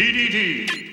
TDT.